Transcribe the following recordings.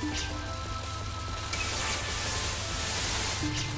Thank you.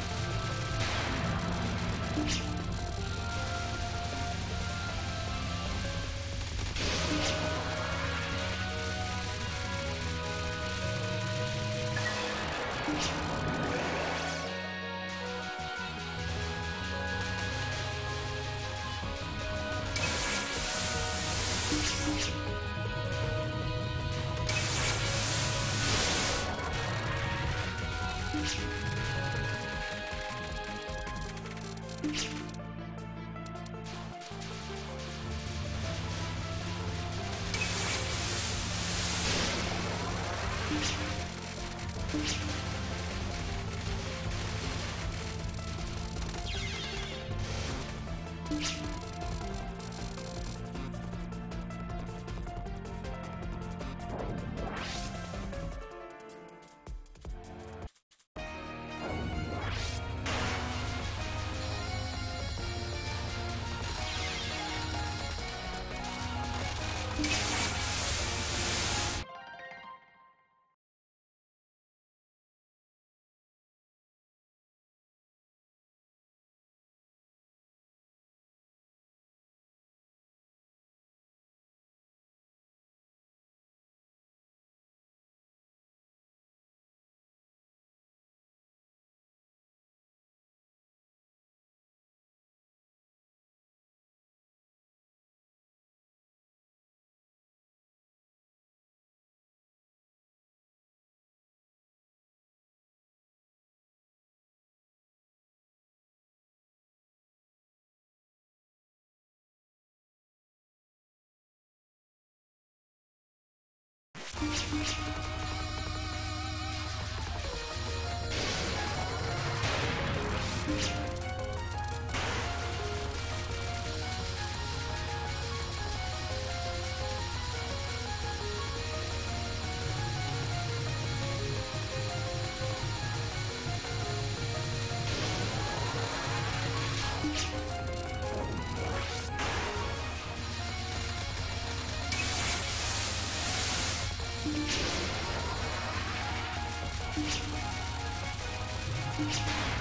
you あ!